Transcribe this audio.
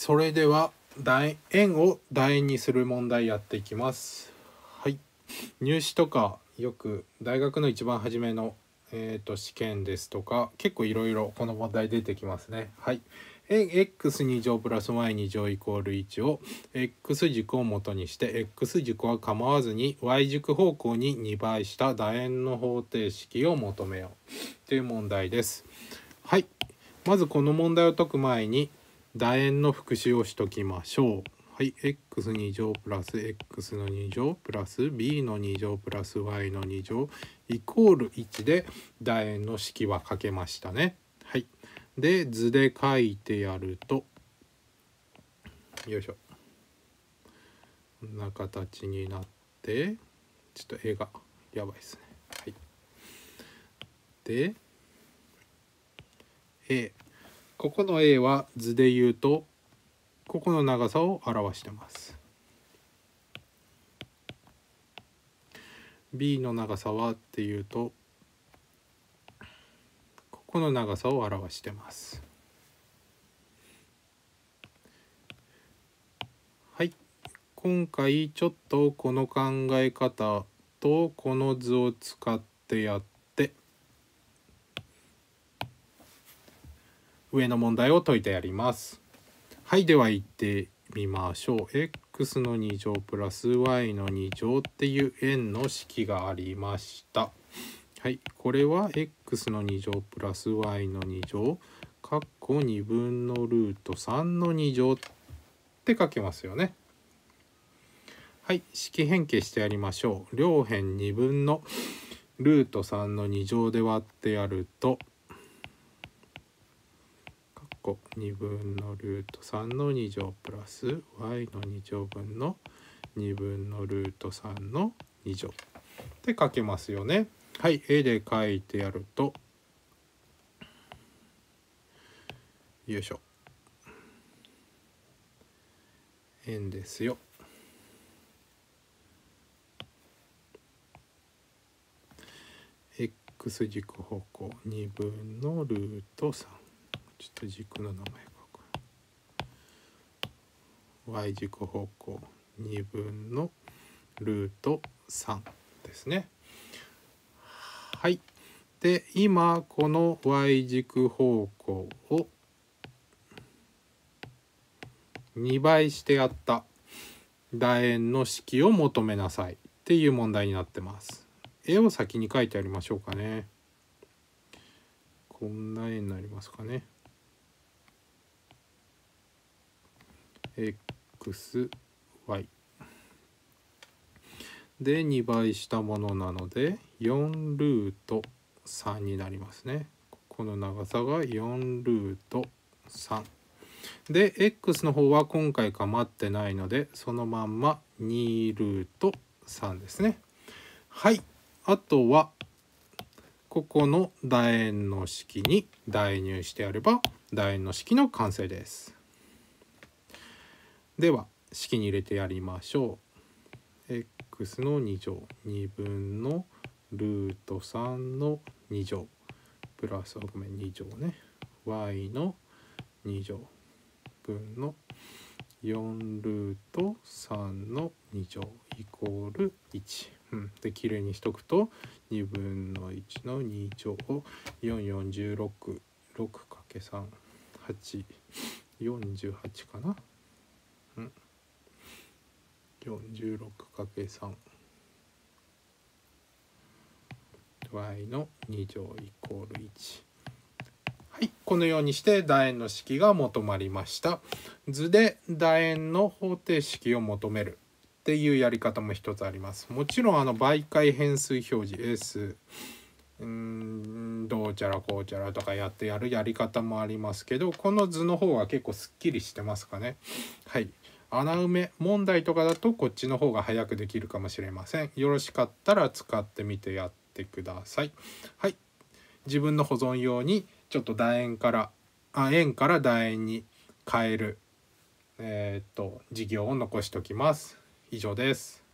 それでは楕円を楕円にする問題やっていきます。はい。入試とかよく大学の一番初めのえーと、試験ですとか結構いろいろこの問題出てきますね。はい。円 x2 乗プラス y2 乗イコール1を x 軸を元にして x 軸は構わずに y 軸方向に2倍した楕円の方程式を求めよう。という問題です。はい。まずこの問題を解く前に楕円の復習をしときましょう。はい、x2 乗プラス x の2乗プラス b の2乗プラス y の2乗イコール1で楕円の式は書けましたね。はい。で図で書いてやるとよいしょこんな形になってちょっと絵がやばいですね。はい。で A ここの A は図で言うとここの長さを表してます。B の長さはっていうとここの長さを表してます。はい。今回ちょっとこの考え方とこの図を使ってやって上の問題を解いてやります。はい、では行ってみましょう。x の2乗プラス y の2乗っていう円の式がありました。はい、これは x の2乗プラス y の2乗かっこ2分のルート3の2乗って書けますよね。はい、式変形してやりましょう。両辺2分のルート3の2乗で割ってやると個2分のルート3の2乗プラス y の2乗分の2分のルート3の2乗。で書けますよね。はい、絵で書いてやると。よいしょ。円ですよ。x 軸方向2分のルート3ちょっと軸の名前 y 軸方向2分のルート3ですね。はい。で今この y 軸方向を2倍してやった楕円の式を求めなさいっていう問題になってます。絵を先に書いてありましょうかね。こんな絵になりますかね。Xy で2倍したものなので4ルート3になりますね。この長さが4ルート3で x の方は今回構ってないのでそのまんま2ルート3ですね。はい。あとはここの楕円の式に代入してやれば楕円の式の完成です。では式に入れてやりましょう。x の2乗。2分のルート3の2乗。プラスごめん2乗ね。Y の2乗。分の4ルート3の2乗。イコール1、うん、できれいにしとくと2分の1の2乗を4416 6×3 8 48かな。46×3 y の2乗イコール1はいこのようにして楕円の式が求まりました。図で楕円の方程式を求める。っていうやり方も一つあります。もちろんあの媒介変数表示 S うんどうちゃらこうちゃらとかやってやるやり方もありますけどこの図の方は結構すっきりしてますかね。はい。穴埋め問題とかだとこっちの方が早くできるかもしれません。よろしかったら使ってみてやってください。はい。自分の保存用にちょっと楕円からあ円から楕円に変えるえー、っと事業を残しておきます。以上です。